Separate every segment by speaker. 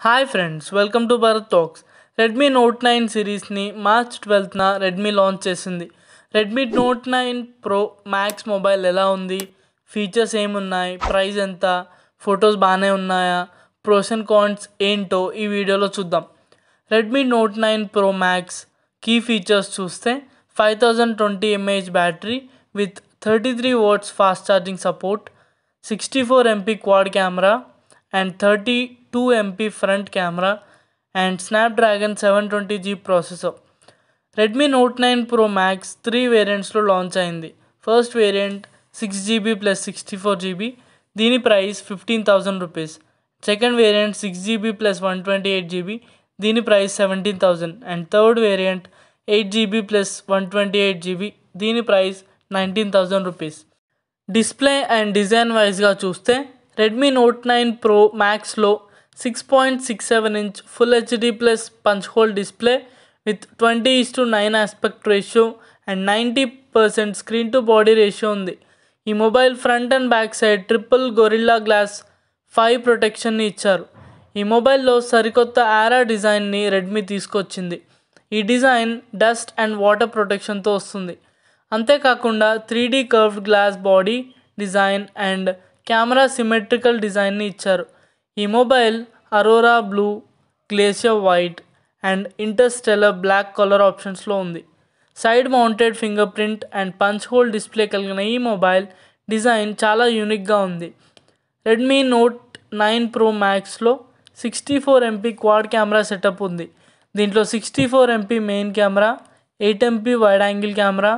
Speaker 1: Hi friends welcome to Bharat talks Redmi note nine సిరీస్ని March ట్వెల్త్న Redmi launch చేసింది. Redmi note nine pro max mobile ఎలా ఉంది? Features ఏమున్నాయి? Price ఎంత? Photos బాగానే ఉన్నాయా? ప్రోస్ అండ్ కాన్స్ ఏంటో ఈ వీడియోలో చూద్దాం. Redmi note nine pro max key features చూస్తే five thousand twenty mAh battery with thirty three watts fast charging support sixty four MP quad camera and thirty two MP front camera and Snapdragon seven twenty G processor. Redmi note nine pro max three వేరియంట్స్లో launch అయింది. First variant six GB plus sixty four GB దీని price fifteen thousand rupees second variant six GB plus one twenty eight GB దీని price seventeen thousand and third variant eight GB plus one twenty eight GB దీని price nineteen thousand rupees display and design వైజ్గా చూస్తే Redmi note nine pro మ్యాక్స్లో six point six seven inch full HD plus punch hole display with twenty is to nine aspect ratio and ninety percent screen to body ratio ఉంది. ఈ mobile front and back side triple Gorilla glass five ప్రొటెక్షన్ని ఇచ్చారు. ఈ మొబైల్లో సరికొత్త aura డిజైన్ని Redmi తీసుకొచ్చింది. ఈ design dust and water ప్రొటెక్షన్తో వస్తుంది. అంతేకాకుండా three D curved glass body design and camera symmetrical డిజైన్ని ఇచ్చారు. ఈ mobile aurora blue glacier white and interstellar black colour ఆప్షన్స్లో ఉంది. Side mounted finger print and punch hole display కలిగిన ఈ మొబైల్ డిజైన్ చాలా యూనిక్గా ఉంది. Redmi note nine pro మ్యాక్స్లో sixty four MP quad camera setup ఉంది. దీంట్లో sixty four MP main camera eight MP wide angle camera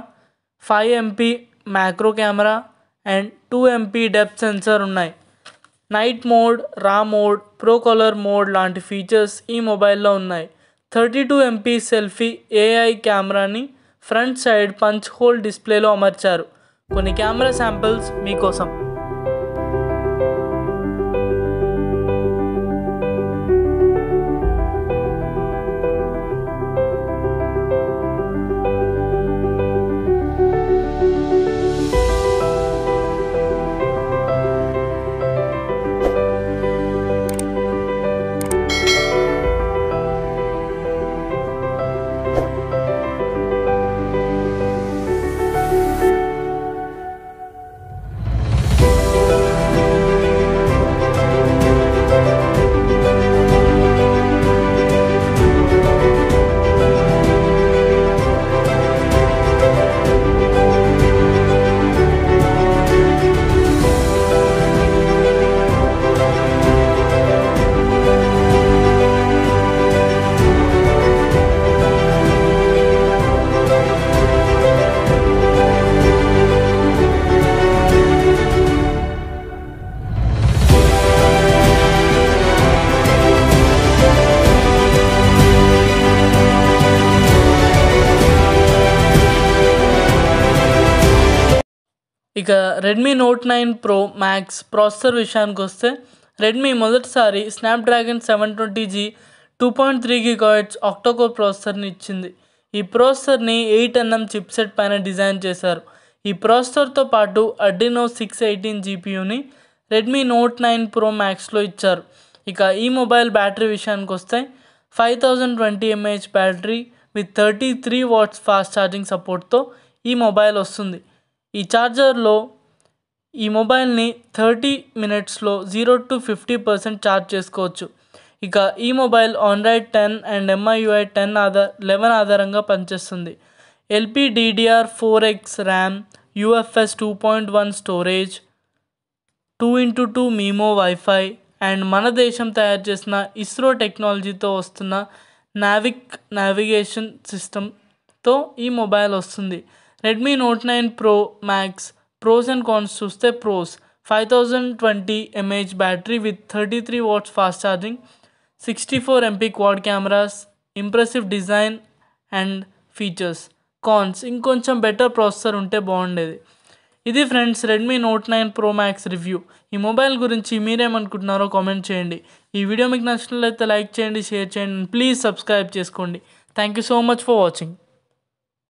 Speaker 1: five MP macro camera and two MP depth sensor ఉన్నాయి. Night mode raw mode pro colour mode లాంటి features ఈ మొబైల్లో ఉన్నాయి. Thirty two MP selfie AI కెమెరాని front side punch hole డిస్ప్లేలో అమర్చారు. కొన్ని camera samples మీకోసం. ఇక Redmi note nine pro max processor విషయానికి వస్తే రెడ్మీ మొదటిసారి Snapdragon seven twenty G two point three gigahertz octa core ప్రాసెసర్ని ఇచ్చింది. ఈ ప్రాసెసర్ని ఎయిట్ ఎన్ఎం చిప్సెట్ పైన డిజైన్ చేశారు. ఈ ప్రాసెసర్తో పాటు అడ్డినో సిక్స్ ఎయిటీన్ జీపీయూని రెడ్మీ నోట్ నైన్ ప్రో మ్యాక్స్లో ఇచ్చారు. ఇక ఈ మొబైల్ బ్యాటరీ విషయానికి వస్తే five thousand twenty mAh battery with thirty three watts fast charging సపోర్ట్తో ఈ మొబైల్ వస్తుంది. ఈ ఛార్జర్లో ఈ మొబైల్ని థర్టీ మినిట్స్లో zero to fifty percent charge చేసుకోవచ్చు. ఇక ఈ mobile Android ten and MIUI ten Aadhaar eleven ఆధారంగా పనిచేస్తుంది. LPDDR four X RAM UFS two point one storage two into two MIMO WiFi and మన దేశం తయారు చేసిన ఇస్రో టెక్నాలజీతో వస్తున్న నావిక్ నావిగేషన్ సిస్టమ్తో ఈ మొబైల్ వస్తుంది. Redmi note nine pro max pros and cons చూస్తే pros five thousand twenty mAh battery with thirty three watts fast charging sixty four MP quad cameras impressive design and features cons ఇంకొంచెం better processor ఉంటే బాగుండేది. ఇది friends Redmi note nine pro max review ఈ mobile గురించి మీరేమనుకుంటున్నారో comment చేయండి. ఈ video మీకు నచ్చినట్లయితే లైక్ చేయండి షేర్ చేయండి ప్లీజ్ సబ్స్క్రైబ్ చేసుకోండి. Thank you so much for watching